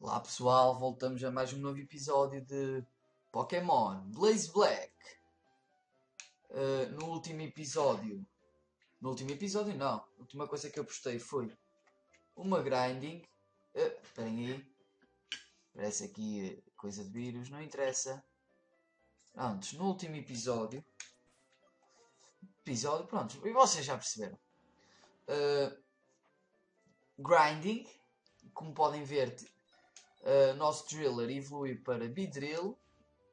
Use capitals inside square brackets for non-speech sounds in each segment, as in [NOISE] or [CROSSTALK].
Olá pessoal, voltamos a mais um novo episódio de Pokémon Blaze Black. Uh, no último episódio, no último episódio não, a última coisa que eu postei foi uma grinding. Uh, esperem aí, parece aqui coisa de vírus, não interessa. Antes, no último episódio, episódio, pronto, e vocês já perceberam. Uh, grinding, como podem ver, uh, nosso driller evolui para Bidrill.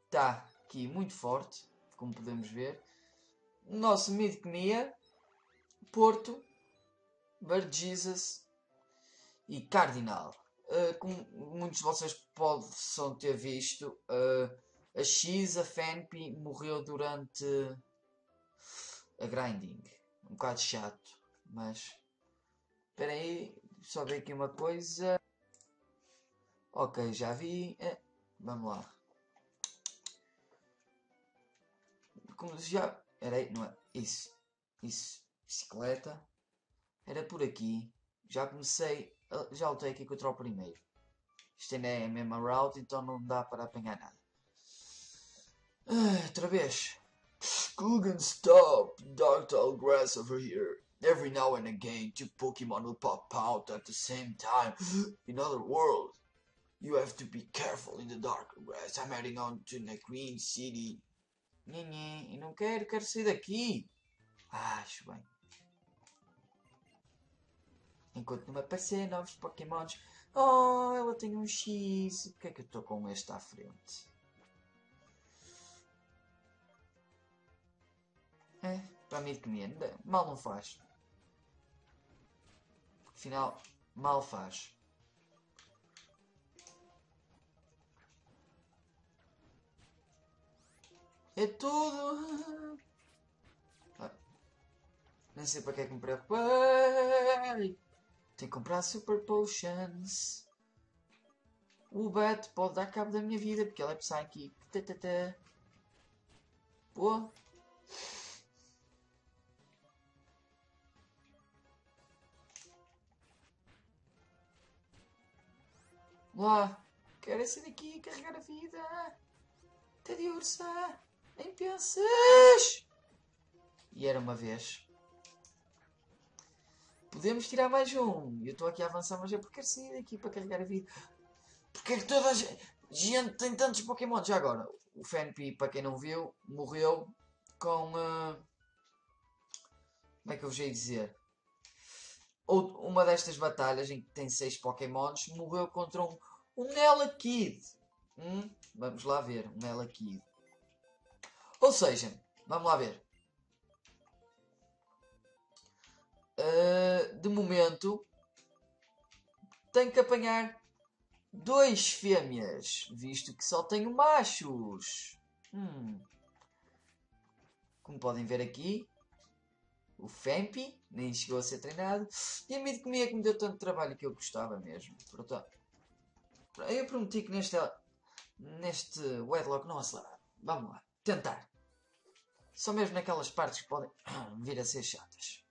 Está aqui muito forte, como podemos ver. Nosso Midknia, Porto, Bird Jesus e Cardinal. Uh, como muitos de vocês possam ter visto, uh, a X, a Fanpy, morreu durante a grinding. Um bocado chato, mas... Espera aí, só ver aqui uma coisa. Ok, já vi. É, vamos lá. Como já. Era aí, não é? Isso. Isso. Bicicleta. Era por aqui. Já comecei. Já lutei aqui contra o primeiro. Isto ainda é a mesma route, então não dá para apanhar nada. Ah, outra vez. Couldn't stop. Dark tall grass over here. Every now and again, two Pokemon will pop out at the same time. In other words, You have to be careful in the dark, Wes. I'm heading on to the Green City. Nhe, eu não quero, quero sair daqui. Acho bem. Enquanto não me aparecer novos Pokémons. Oh, ela tem um X. Por que é que eu estou com este à frente? É, para mim que me mal não faz. Afinal, mal faz. É tudo. Nem sei para que é que me preocupei. Tenho que comprar Super Potions. O Bat pode dar cabo da minha vida porque ela é Psychic. Tata. Pô. Lá. Quero esse daqui carregar a vida. Teddy Ursa. Nem pensas! E era uma vez. Podemos tirar mais um. Eu estou aqui a avançar, mas é porque quero sair daqui para carregar a vida. Porque é que toda a gente tem tantos Pokémon? Já agora, o Fanpy, para quem não viu, morreu com. Uh... Como é que eu vos ia dizer? Uma destas batalhas em que tem 6 Pokémons morreu contra um, um Kid. Hum? Vamos lá ver, um Kid. Ou seja, vamos lá ver. Uh, de momento, tenho que apanhar dois fêmeas, visto que só tenho machos. Hum. Como podem ver aqui, o Fempi nem chegou a ser treinado. E a Midconia que me deu tanto trabalho que eu gostava mesmo. Eu prometi que neste, neste Wedlock não acelerar. Vamos lá, tentar. Só mesmo naquelas partes que podem vir a ser chatas.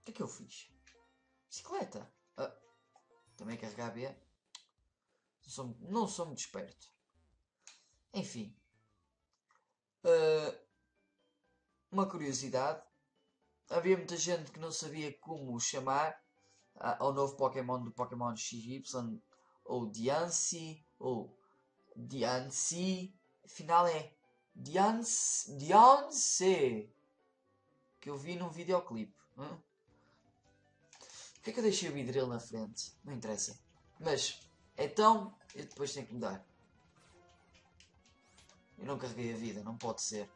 O que é que eu fiz? Bicicleta. Ah, também carregar B. Não sou, não sou muito esperto. Enfim. Uh, uma curiosidade. Havia muita gente que não sabia como chamar uh, ao novo Pokémon do Pokémon XY. Ou Diancie. Ou Diancie. Afinal é Beyoncé que eu vi num videoclipe. Por que é que eu deixei o vidril na frente? Não interessa. Mas, então, eu depois tenho que mudar. Eu não carreguei a vida, não pode ser.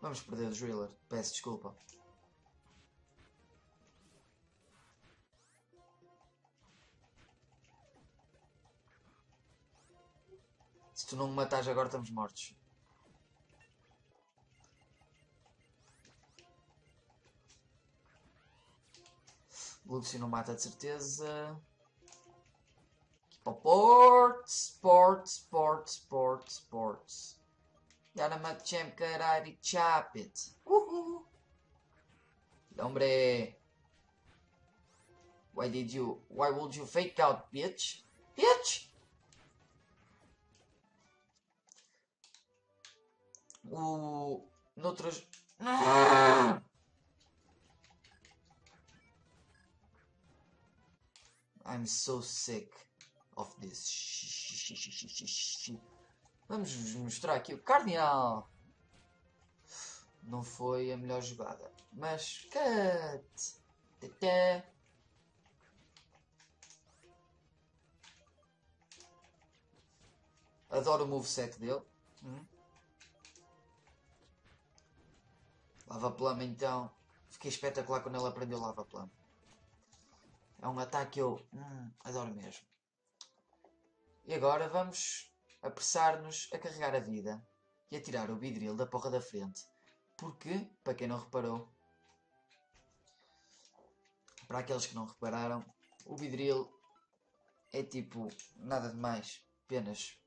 Vamos perder o Driller. Peço desculpa. Tu não me matares agora estamos mortos. Lúcio não mata de certeza. Aqui Ports, Sports, Sports, Sports, Sports. Gotta make champ caralho chop it. Uhul. Hombre. Why did you... Why would you fake out, bitch? Bitch! O... Noutras... I'm so sick of this. Vamos mostrar aqui o Cardinal. Não foi a melhor jogada. Mas cut. Tete. Adoro o moveset dele. Hum. Lava Plama então. Fiquei espetacular quando ele aprendeu Lava Plama. É um ataque que eu hum, adoro mesmo. E agora vamos apressar-nos a carregar a vida e a tirar o vidril da porra da frente. Porque, para quem não reparou, para aqueles que não repararam, o vidril é tipo nada de mais, apenas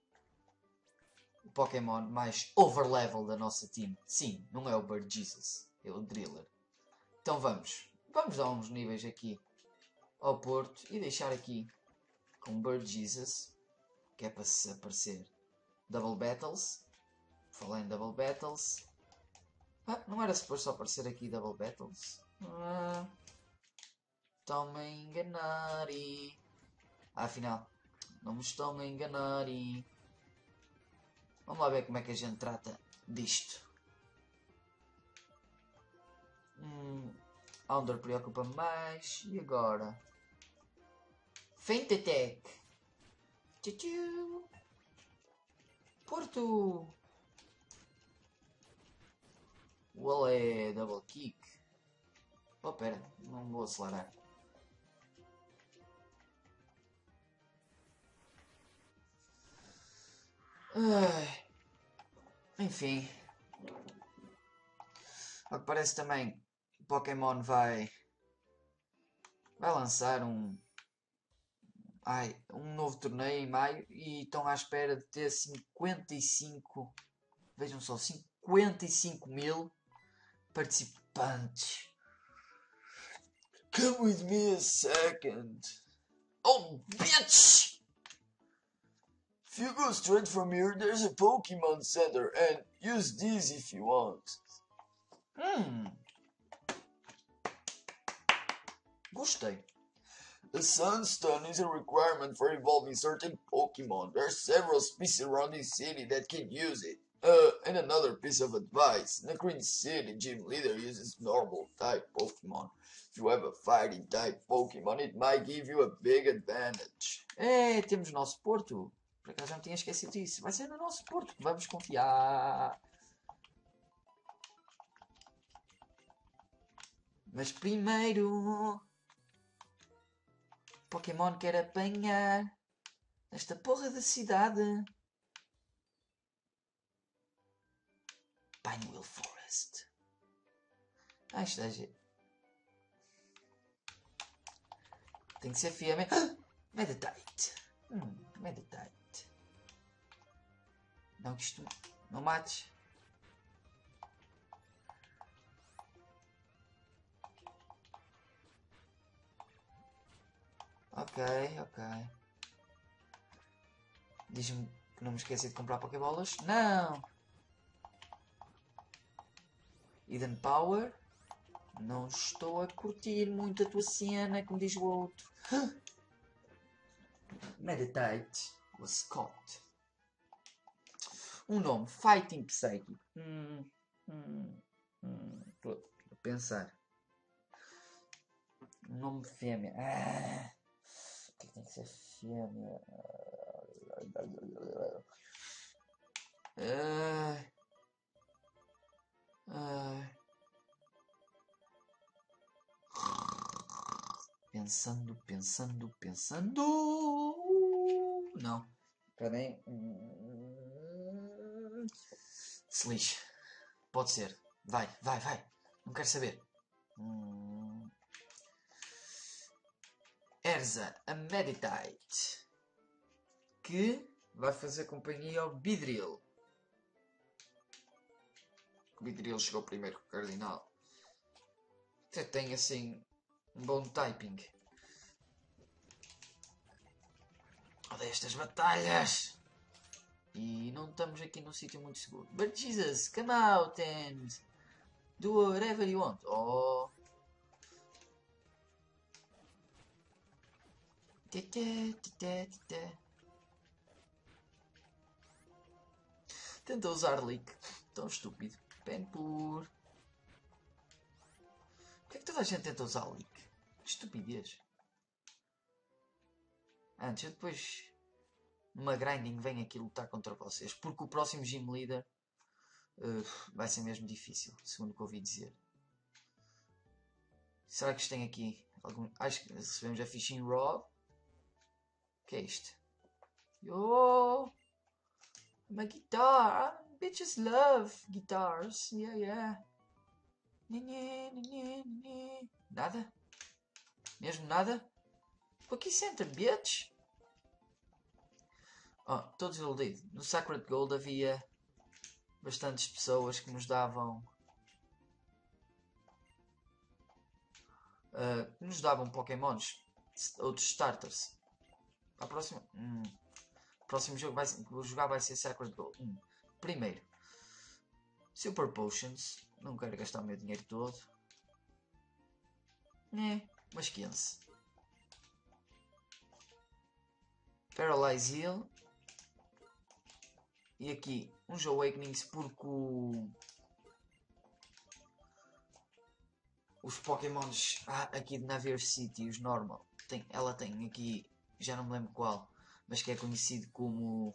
o Pokémon mais overlevel da nossa team. Sim, não é o Bird Jesus, é o Driller. Então vamos, vamos dar uns níveis aqui ao Porto e deixar aqui com Bird Jesus, que é para se aparecer Double Battles. Falei em Double Battles. Ah, não era suposto aparecer aqui Double Battles? Ah, Estão-me a enganar e... Ah, afinal, não me estão a enganar e... Vamos lá ver como é que a gente trata disto. Hum, Under preocupa mais. E agora? Feint Attack. Tchu Porto. O é Double Kick. Oh, pera. Não vou acelerar. Enfim. Ao que parece também, Pokémon vai vai lançar um ai, um novo torneio em maio e estão à espera de ter 55 vejam só, 55 mil participantes. Come with me a second. Oh, bitch! If you go straight from here, there's a Pokemon Center, and use these if you want. Hmm. Gostei. A Sunstone is a requirement for evolving certain Pokemon. There are several species around this city that can use it. Uh, and another piece of advice. The Green City, Gym Leader uses normal type Pokemon. If you have a fighting type Pokemon, it might give you a big advantage. Hey, temos nosso Porto. Por acaso não tinha esquecido disso. Vai ser no nosso Porto vamos confiar. Mas primeiro... Pokémon quer apanhar esta porra da cidade. Pinewood Forest. Ah, isto é... Tem que ser fiamente... Ah! [GASPS] Meditate. Hum, meditate. Não que isto não mates. Ok, ok. Diz-me que não me esqueci de comprar Pokébolas. Não! Eden Power. Não estou a curtir muito a tua cena, como diz o outro. [GASPS] Meditate. O Scott. Um nome. Fighting Psyche. Hum, hum, hum. Estou a pensar. Um nome fêmea. Ah, o que, é que tem que ser fêmea? Ah, ah. Pensando, pensando, pensando. Não. Espera aí. Se lixe. Pode ser. Vai, vai, vai. Não quero saber. Hum. Erza, a Meditate. Que vai fazer companhia ao Bidril. O Bidril chegou primeiro com o Cardinal. Até tem assim um bom typing. Odeio estas batalhas. E não estamos aqui num sítio muito seguro. But Jesus, come out and do whatever you want. Oh. Tenta usar leak. Tão estúpido. Penpur. Porquê é que toda a gente tenta usar leak? Que estupidez. Antes, eu depois numa grinding vem aqui lutar contra vocês. Porque o próximo gym leader uh, vai ser mesmo difícil, segundo o que ouvi dizer. Será que isto tem aqui algum. Acho que recebemos a fishing rod. O que é isto? Yo! Uma guitar! Bitches love guitars! Yeah, yeah! Nada? Mesmo nada? Aqui center, bitch! Oh, estou desiludido. No Sacred Gold havia bastantes pessoas que nos davam. Uh, que nos davam Pokémons, outros starters. A próxima. Hum, próximo jogo vai, que vou jogar vai ser Sacred Gold. Hum. Primeiro, Super Potions. Não quero gastar o meu dinheiro todo. É, mas 15. Paralyze Heal. E aqui, uns Awakenings porque o... os Pokémons ah, aqui de Navier City, os normal, tem, ela tem aqui, já não me lembro qual, mas que é conhecido como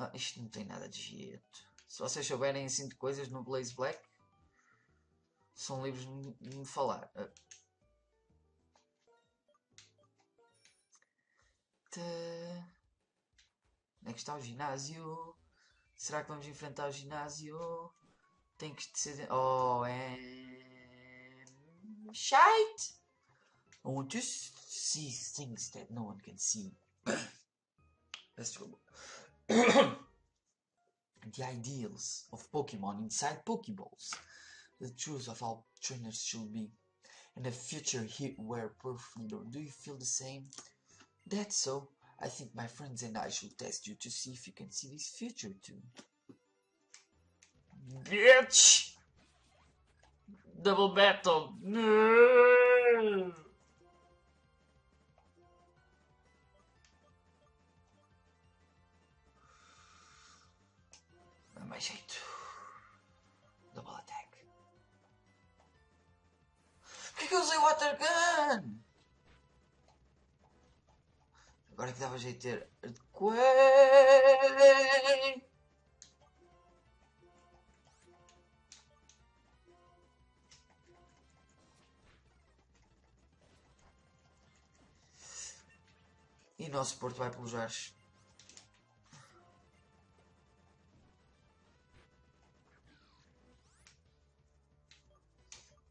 Ah, isto não tem nada de jeito. Se vocês souberem assim de coisas no Blaze Black, são livres de me falar. Onde é que está o ginásio? Será que vamos enfrentar o ginásio? Tem que ser. Oh, é. Shite! I want to see things that no one can see. Peço desculpa. [COUGHS] the ideals of Pokemon inside Pokeballs. The truth of how trainers should be. And the future here where perfectly. Do you feel the same? That's so. I think my friends and I should test you to see if you can see this future too. Bitch! Double battle! Mais jeito. Double attack. Por Water Gun? Agora é que dava jeito de ter. E nosso Porto vai pelos ares.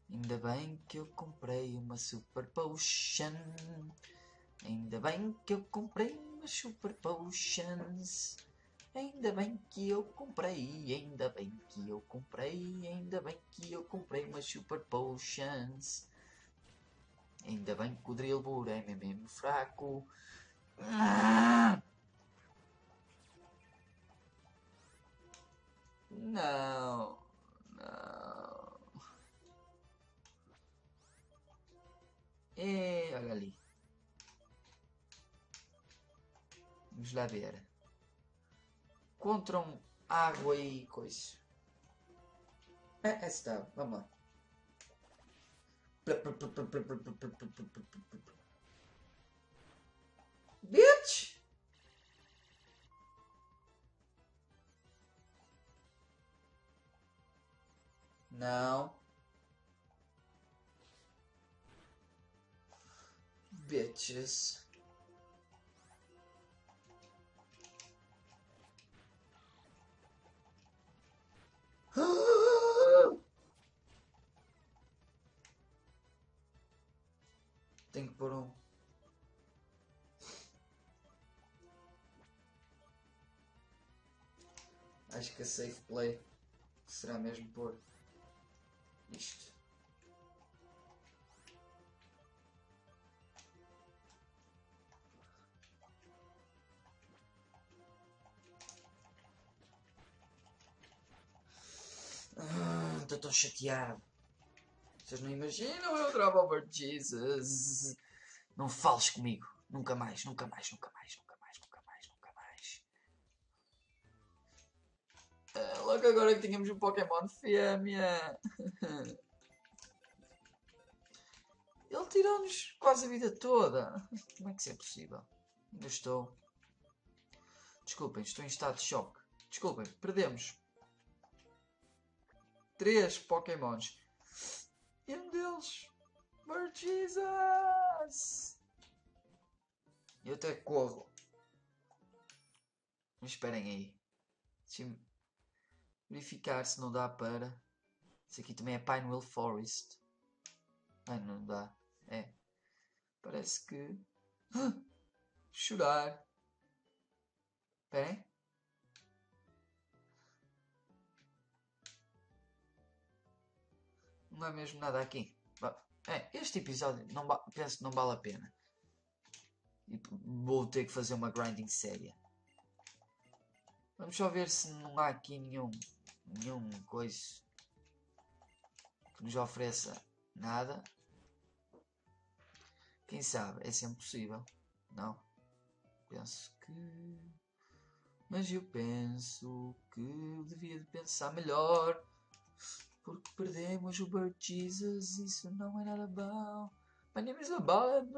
Ainda bem que eu comprei uma Super Potion. Ainda bem que eu comprei umas Super Potions. Ainda bem que eu comprei, ainda bem que eu comprei, ainda bem que eu comprei umas Super Potions. Ainda bem que o Drillbur é mesmo fraco. Não, não. E olha ali. Ver. Encontram água e coisa. É, essa está. Vamos lá. Bitch! Não. Bitches. que a safe play será mesmo pôr isto. Ah, estou chateado. Vocês não imaginam, eu Over Jesus. Não fales comigo. Nunca mais, nunca mais, nunca mais, nunca mais. Logo agora que tínhamos um Pokémon fêmea. [LAUGHS] Ele tirou-nos quase a vida toda. Como é que isso é possível? Ainda estou. Desculpem, estou em estado de choque. Desculpem, perdemos. Três Pokémons. E um deles. Lord Jesus! Eu até corro. Mas esperem aí. Deixem-me verificar se não dá para. Isso aqui também é Pinewell Forest. Ai, não dá. É. Parece que. Chorar. Esperem. Não é mesmo nada aqui. É, este episódio não penso que não vale a pena. E vou ter que fazer uma grinding séria. Vamos só ver se não há aqui nenhum, nenhum coisa que nos ofereça nada. Quem sabe? É sempre possível. Não? Penso que. Mas eu penso que devia de pensar melhor. Porque perdemos o Bird Jesus. Isso não é nada bom. My name is Bob.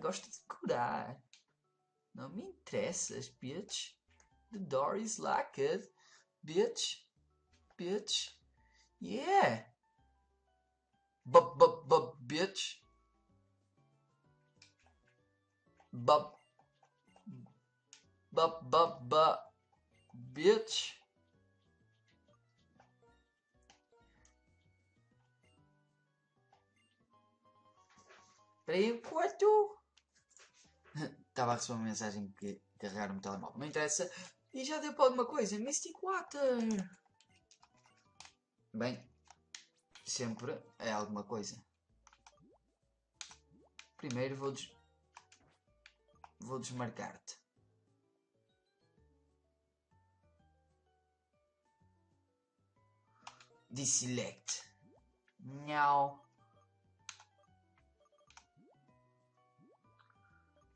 Gosto de curar. Não me interessas, bitch. The door is locked. Bitch. Bitch. Yeah. Bub, bub, bub, bitch. Bub. Bub, bub, bub, bitch. Espera aí, enquanto. Estava [LAUGHS] a receber uma mensagem que carregaram o telemóvel. Não interessa. E já deu para alguma coisa. Mystic Water. Bem, sempre é alguma coisa. Primeiro vou, des... vou desmarcar-te. Deselect. Não.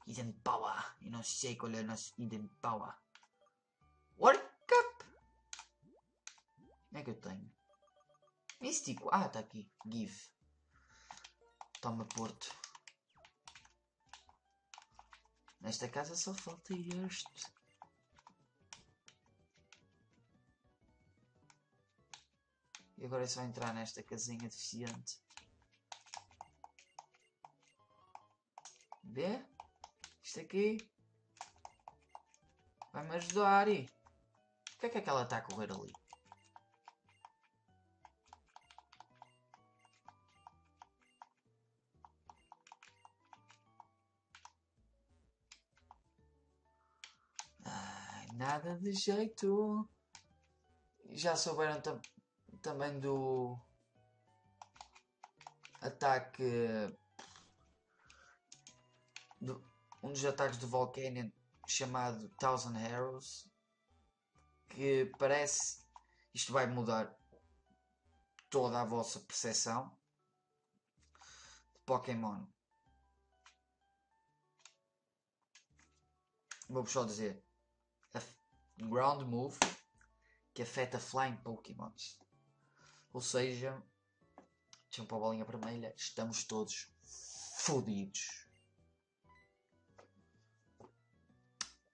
Hidden Power. Eu não sei qual é o nosso Hidden Power. Que eu tenho? Místico. Ah, está aqui. Give. Toma Porto. Nesta casa só falta este. E agora é só entrar nesta casinha deficiente. Vê? Isto aqui vai-me ajudar. E o que é que é que ela está a correr ali? Nada de jeito. Já souberam tam também do ataque do, um dos ataques do Volcanion chamado Thousand Arrows que parece isto vai mudar toda a vossa percepção de Pokémon. Vou só dizer Ground Move que afeta Flying Pokémons. Ou seja, tinham para a bolinha vermelha, estamos todos fodidos.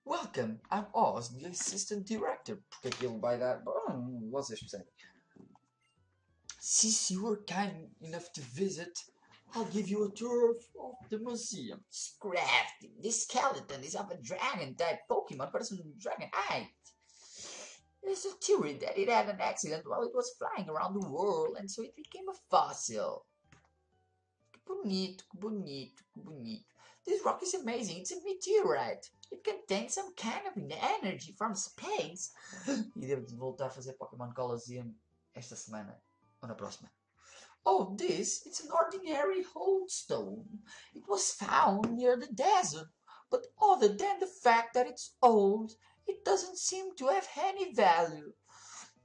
Welcome, I'm Oz, the Assistant Director. Porque aquilo vai dar. Bom, vocês percebem. Since you were kind enough to visit, I'll give you a tour of the museum. Scrapped. This skeleton is of a dragon type Pokemon, but it's a dragon eye. There's a theory that it had an accident while it was flying around the world, and so it became a fossil. Que bonito, que bonito, que bonito. This rock is amazing. It's a meteorite. It contains some kind of energy from space. [GASPS] e devo voltar a fazer Pokémon Colosseum esta semana, ou na próxima. Oh, this, it's an ordinary holdstone. It was found near the desert, but other than the fact that it's old, it doesn't seem to have any value.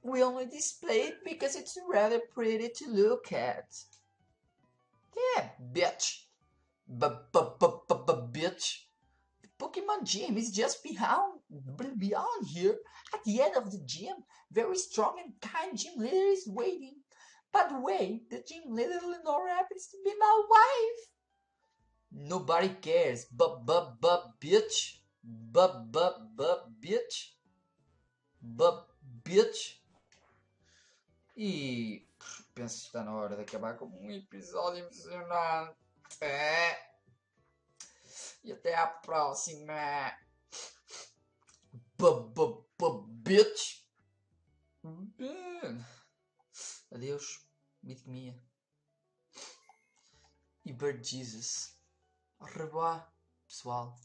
We only display it because it's rather pretty to look at. Yeah, bitch. B-b-b-b-bitch. The Pokemon gym is just behind, beyond here. At the end of the gym, very strong and kind gym leader is waiting. By the way, the gym leader Lenore happens to be my wife. Nobody cares. B-b-b-bitch. B-b-b-bitch. B-bitch. E penso que está na hora de acabar com um episódio emocionante. É. E até à próxima. B-b-b-bitch. Adeus, Meet Mia. E Bird Jesus. Au revoir, pessoal.